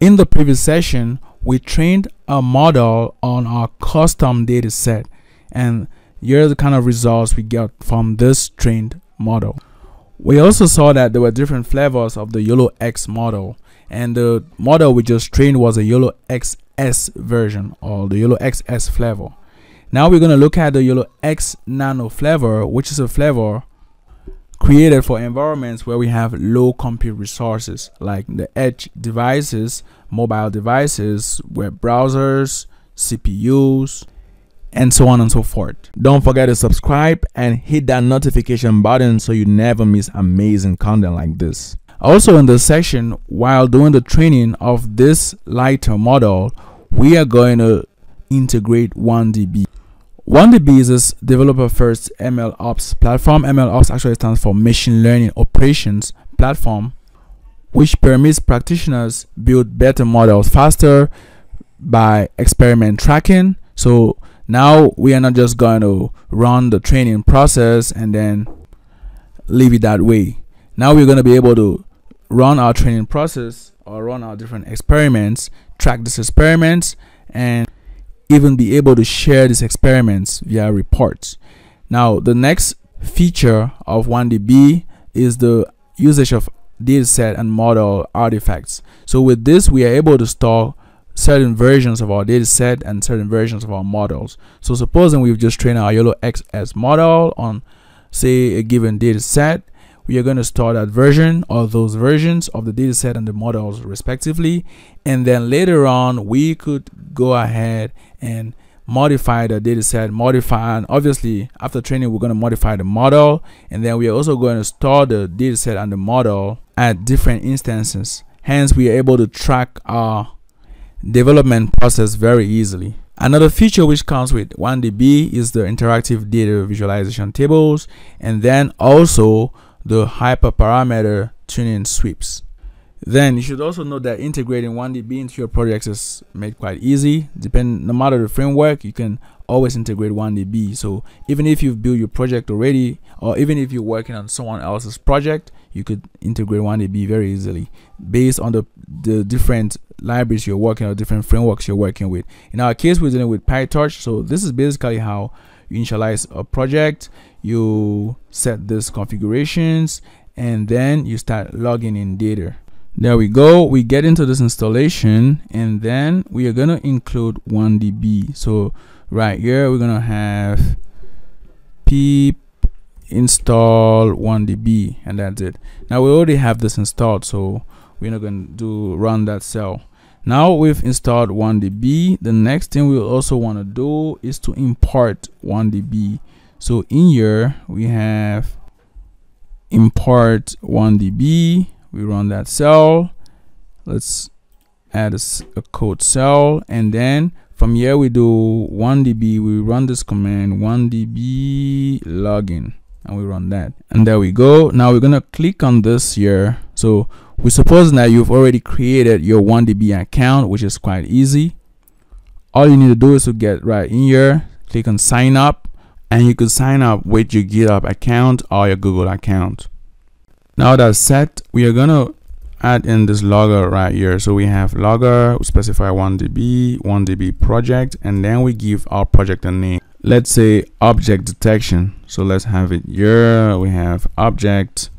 In the previous session, we trained a model on our custom data set and here are the kind of results we got from this trained model. We also saw that there were different flavors of the YOLO X model and the model we just trained was a YOLO XS version or the YOLO XS flavor. Now we're going to look at the YOLO X Nano flavor which is a flavor created for environments where we have low compute resources like the edge devices, mobile devices, web browsers, CPUs, and so on and so forth. Don't forget to subscribe and hit that notification button so you never miss amazing content like this. Also in this section, while doing the training of this lighter model, we are going to integrate WandB. One is developer first ML Ops platform. ML Ops actually stands for Machine Learning Operations Platform, which permits practitioners build better models faster by experiment tracking. So now we are not just going to run the training process and then leave it that way. Now we're going to be able to run our training process or run our different experiments, track these experiments, and even be able to share these experiments via reports. Now, the next feature of WandB is the usage of dataset and model artifacts. So with this, we are able to store certain versions of our data set and certain versions of our models. So supposing we've just trained our YOLO XS model on say a given data set, we are going to store that version or those versions of the data set and the models respectively. And then later on, we could go ahead and modify the data set, modify, and obviously after training, we're going to modify the model. And then we are also going to store the data set and the model at different instances. Hence, we are able to track our development process very easily. Another feature which comes with WandB is the interactive data visualization tables and then also the hyperparameter tuning sweeps. Then you should also know that integrating WandB into your projects is made quite easy. Depend no matter the framework, you can always integrate WandB. So even if you've built your project already, or even if you're working on someone else's project, you could integrate WandB very easily based on the the different libraries you're working or different frameworks you're working with. In our case, we're dealing with PyTorch. So this is basically how you initialize a project. You set these configurations and then you start logging in data. There we go. We get into this installation and then we are going to include WandB. So right here, we're going to have pip install WandB and that's it. Now we already have this installed. So we're not going to do run that cell now we've installed WandB the next thing we also want to do is to import WandB so in here we have import WandB we run that cell. Let's add a, a, code cell. And then from here we do WandB we run this command WandB login. And we run that. And there we go. Now we're gonna click on this here. So we suppose that you've already created your WandB account which is quite easy. All you need to do is to get right in here click on sign up. And you can sign up with your github account or your google account now that's set we are gonna add in this logger right here. So we have logger we specify WandB, WandB project and then we give our project a name. Let's say object detection. So let's have it here. We have object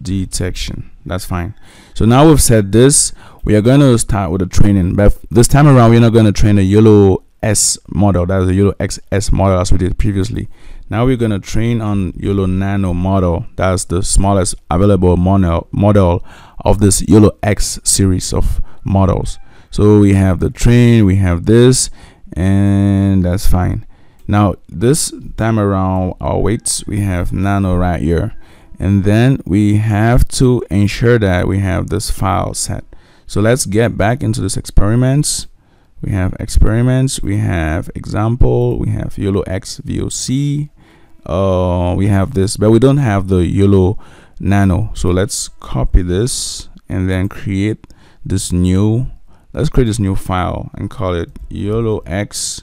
detection. That's fine. So now we've said this. We are going to start with the training. But this time around we're not going to train a YOLO S model. That is the YOLO XS model as we did previously now we're going to train on YOLO Nano model. That's the smallest available model model of this YOLO X series of models. So we have the train we have this and that's fine. Now this time around our weights we have nano right here. And then we have to ensure that we have this file set. So let's get back into this experiments. We have experiments. We have example. We have YOLO X VOC uh, we have this but we don't have the YOLO nano so let's copy this and then create this new let's create this new file and call it YOLO X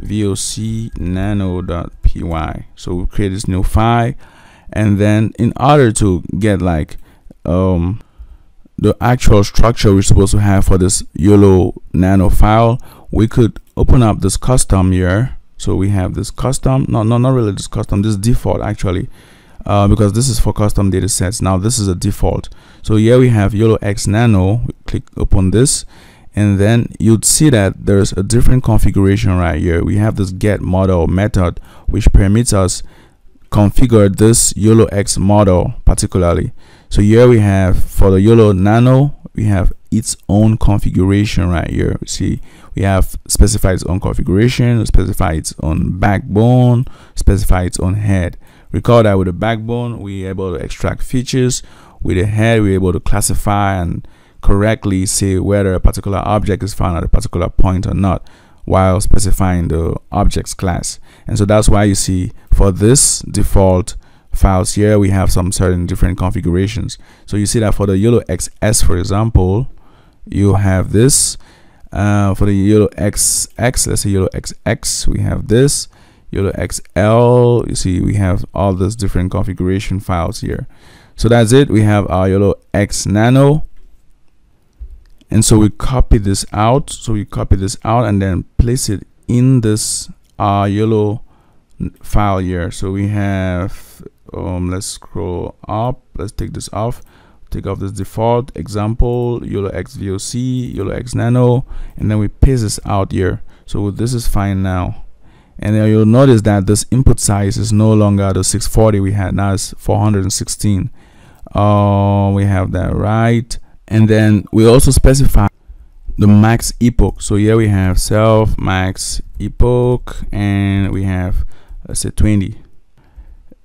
VOC nano.py so we create this new file and then in order to get like um the actual structure we're supposed to have for this YOLO nano file, we could open up this custom here. So we have this custom, no, no, not really this custom, this default actually, uh, because this is for custom data sets. Now this is a default. So here we have YOLO X Nano. We click upon this, and then you'd see that there's a different configuration right here. We have this get model method, which permits us configure this YOLO X model particularly. So here we have for the YOLO Nano, we have its own configuration right here. See, we have specified its own configuration, specify its own backbone, specify its own head. Recall that with the backbone, we're able to extract features. With the head, we're able to classify and correctly say whether a particular object is found at a particular point or not while specifying the objects class. And so that's why you see for this default files here we have some certain different configurations. So you see that for the YOLO XS for example you have this. Uh, for the YOLO XX let's say YOLO XX we have this. YOLO XL you see we have all those different configuration files here. So that's it. We have our YOLO X Nano. And so we copy this out. So we copy this out and then place it in this uh, YOLO file here. So we have um let's scroll up. Let's take this off. Take off this default example YOLO X VOC YOLO X Nano and then we paste this out here. So this is fine now. And then you'll notice that this input size is no longer the 640 we had. Now it's 416 uh, we have that right. And then we also specify the max epoch. So here we have self max epoch and we have let's say 20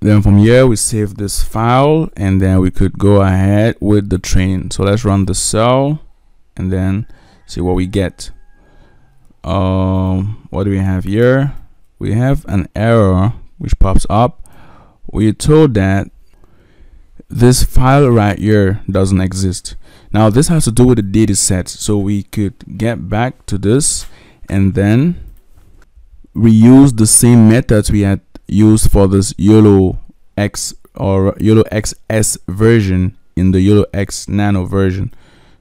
then from here we save this file and then we could go ahead with the train so let's run the cell and then see what we get. Um what do we have here? We have an error which pops up. We're told that this file right here doesn't exist. Now this has to do with the data set. So we could get back to this and then reuse the same methods we had used for this YOLO X or YOLO XS version in the YOLO X Nano version.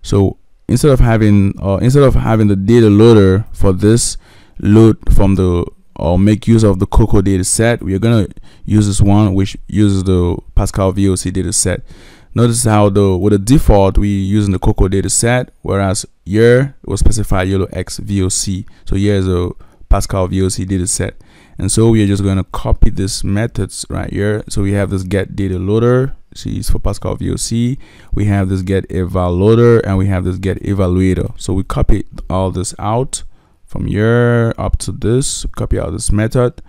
So instead of having uh, instead of having the data loader for this load from the or make use of the Coco data set, we are gonna use this one which uses the Pascal VOC data set. Notice how the with the default we using the Coco data set, whereas here was specified YOLO X VOC. So here is a Pascal VOC data set and so we are just going to copy this methods right here. So we have this get data loader see it's for pascal voc we have this get eval loader and we have this get evaluator. So we copy all this out from here up to this copy out this method.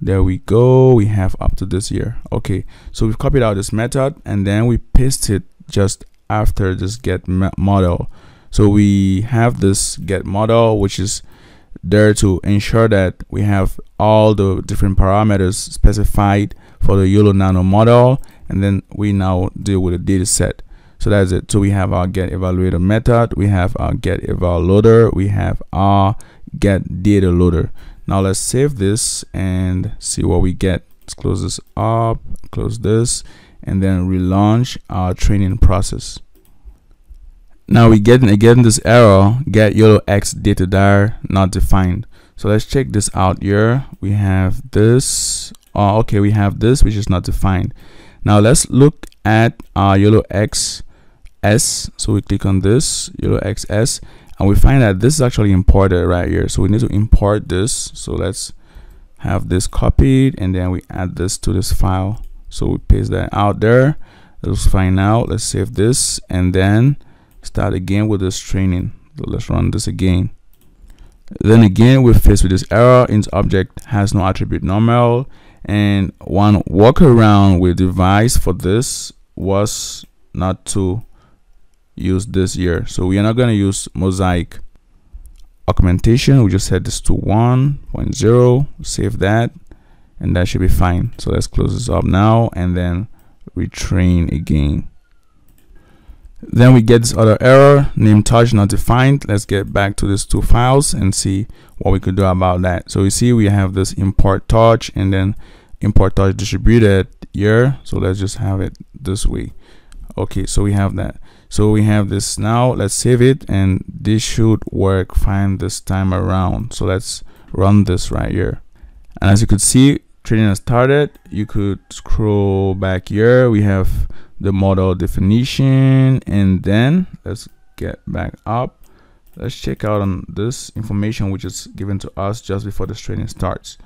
There we go. We have up to this here. Okay. So we've copied out this method and then we paste it just after this get model. So we have this get model which is there to ensure that we have all the different parameters specified for the YOLO Nano model and then we now deal with the data set. So that's it. So we have our get evaluator method we have our get eval loader we have our get data loader. Now let's save this and see what we get. Let's close this up close this and then relaunch our training process now we get again this error. Get YOLO X data dir not defined. So let's check this out here. We have this. Oh, okay we have this which is not defined. Now let's look at uh, our YOLO X S. So we click on this YOLO XS and we find that this is actually imported right here. So we need to import this. So let's have this copied and then we add this to this file. So we paste that out there. Let's find out. Let's save this and then start again with this training. So let's run this again. Then again we're faced with this error. Int object has no attribute normal. And one workaround with device for this was not to use this here so we are not going to use mosaic augmentation. We just set this to 1.0 save that. And that should be fine. So let's close this up now and then retrain again then we get this other error, name torch not defined. Let's get back to these two files and see what we could do about that. So you see we have this import torch and then import torch distributed here. So let's just have it this way. Okay, so we have that. so we have this now let's save it and this should work fine this time around so let's run this right here and as you could see training has started you could scroll back here we have the model definition and then let's get back up. Let's check out on this information which is given to us just before this training starts.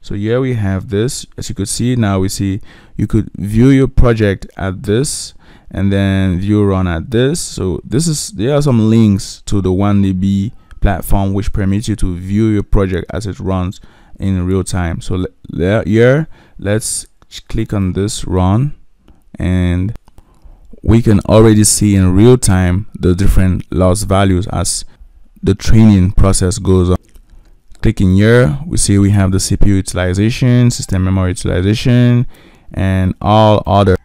So here we have this. As you could see now we see you could view your project at this and then view run at this. So this is there are some links to the WandB platform which permits you to view your project as it runs in real time. So here let's click on this run and we can already see in real time the different loss values as the training process goes on. Clicking here we see we have the cpu utilization system memory utilization and all other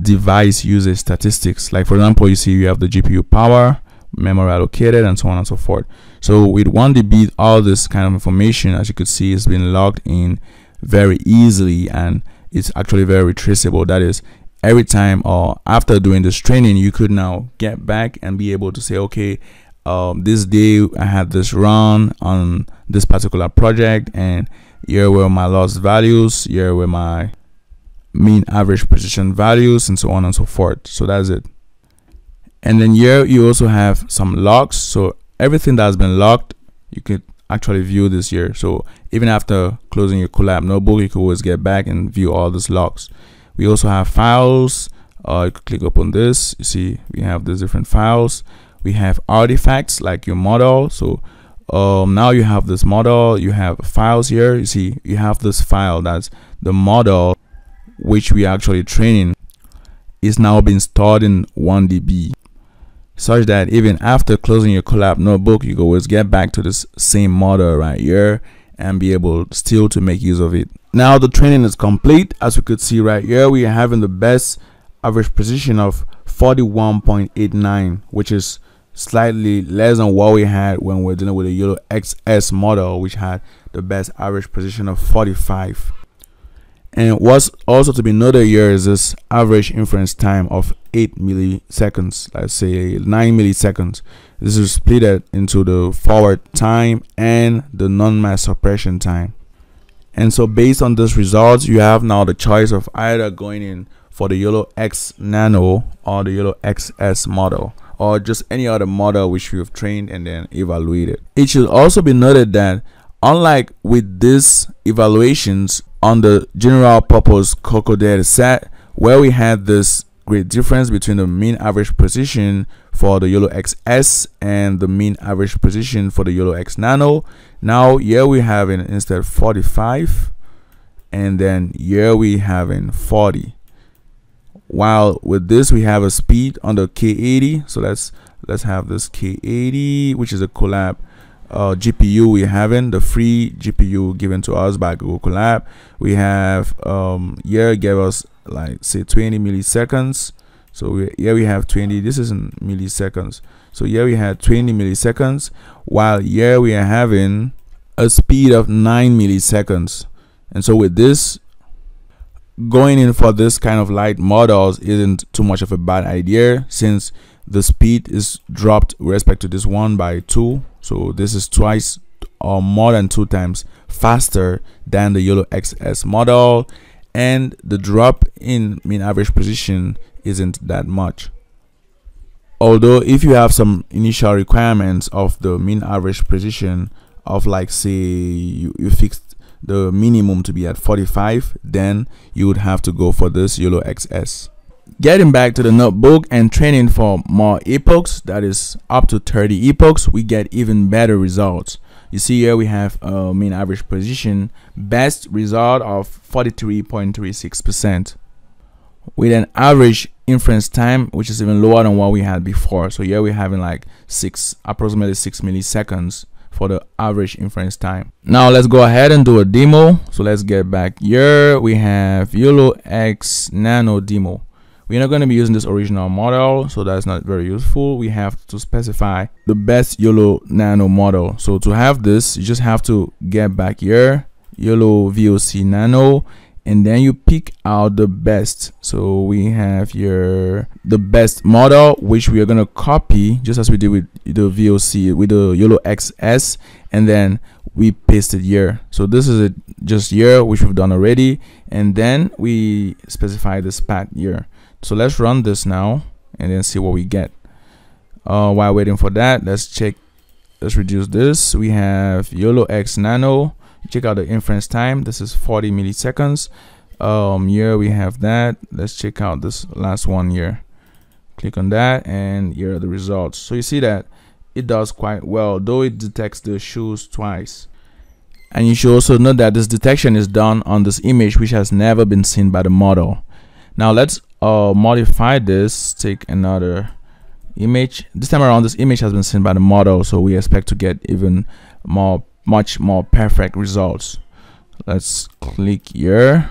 device usage statistics. Like for example you see you have the gpu power memory allocated and so on and so forth. So with WandB all this kind of information as you could see has been logged in very easily and it's actually very traceable. That is every time or after doing this training you could now get back and be able to say okay um, this day I had this run on this particular project and here were my loss values here were my mean average precision values and so on and so forth. So that's it. And then here you also have some logs so everything that's been logged you could actually view this here so even after closing your Colab notebook you can always get back and view all these logs we also have files. Uh, click upon this. You see we have these different files. We have artifacts like your model. So um, now you have this model. You have files here. You see you have this file that's the model which we actually training is now being stored in WandB such that even after closing your Colab notebook you can always get back to this same model right here and be able still to make use of it. Now the training is complete. As we could see right here we are having the best average precision of 41.89 which is slightly less than what we had when we we're dealing with the YOLO XS model which had the best average precision of 45 and what's also to be noted here is this average inference time of 8 milliseconds, let's say 9 milliseconds. This is split into the forward time and the non-max suppression time. And so based on this results, you have now the choice of either going in for the YOLO X Nano or the YOLO XS model or just any other model which you have trained and then evaluated. It should also be noted that unlike with these evaluations, on the general purpose COCO data set where we had this great difference between the mean average precision for the YOLO XS and the mean average precision for the YOLO X Nano. Now here we have in instead 45 and then here we have in 40. While with this we have a speed on the K80. So let's let's have this K80 which is a Colab uh, GPU we having the free GPU given to us by Google Colab. We have um, here gave us like say 20 milliseconds. So we, here we have 20. This is in milliseconds. So here we had 20 milliseconds, while here we are having a speed of 9 milliseconds. And so with this, going in for this kind of light models isn't too much of a bad idea since the speed is dropped with respect to this one by two so this is twice or more than two times faster than the YOLO XS model. And the drop in mean average precision isn't that much. Although if you have some initial requirements of the mean average precision of like say you, you fixed the minimum to be at 45 then you would have to go for this YOLO XS Getting back to the notebook and training for more epochs, that is up to 30 epochs, we get even better results. You see here we have a mean average precision best result of 43.36% with an average inference time which is even lower than what we had before. So here we're having like six, approximately six milliseconds for the average inference time. Now let's go ahead and do a demo. So let's get back here. We have YOLO X Nano demo we're not going to be using this original model so that's not very useful. We have to specify the best YOLO nano model. So to have this you just have to get back here YOLO VOC nano and then you pick out the best. So we have your the best model which we are going to copy just as we did with the voc with the yolo xs and then we paste it here so this is it just here which we've done already and then we specify this path here so let's run this now and then see what we get. Uh, while waiting for that let's check let's reduce this. We have yolo x nano. Check out the inference time. This is 40 milliseconds. Um here we have that. Let's check out this last one here. Click on that and here are the results. So you see that it does quite well though it detects the shoes twice. And you should also note that this detection is done on this image which has never been seen by the model. Now let's uh, modify this take another image. This time around this image has been seen by the model so we expect to get even more much more perfect results. Let's click here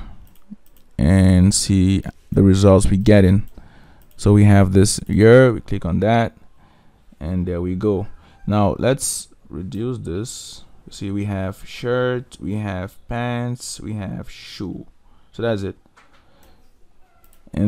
and see the results we get in so we have this here we click on that and there we go. Now let's reduce this. See we have shirt we have pants we have shoe. So that's it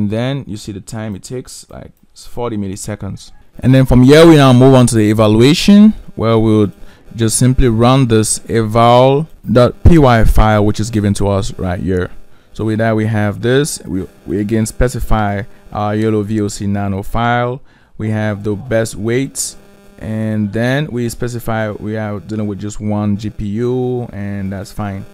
and then you see the time it takes like it's 40 milliseconds. And then from here we now move on to the evaluation where we'll just simply run this eval.py file which is given to us right here. So with that we have this. We, we again specify our yolo voc nano file. We have the best weights. And then we specify we are dealing with just one gpu and that's fine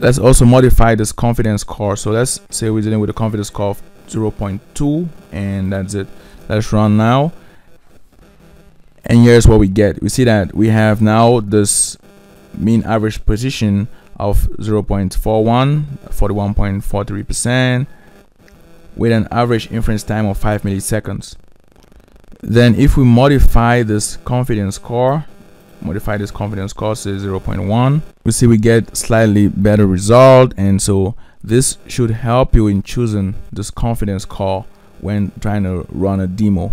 let's also modify this confidence score. So let's say we're dealing with a confidence score of 0.2 and that's it. Let's run now. And here's what we get. We see that we have now this mean average precision of 0.41 41.43 percent with an average inference time of 5 milliseconds. Then if we modify this confidence score modify this confidence score to 0.1 we see we get slightly better result and so this should help you in choosing this confidence call when trying to run a demo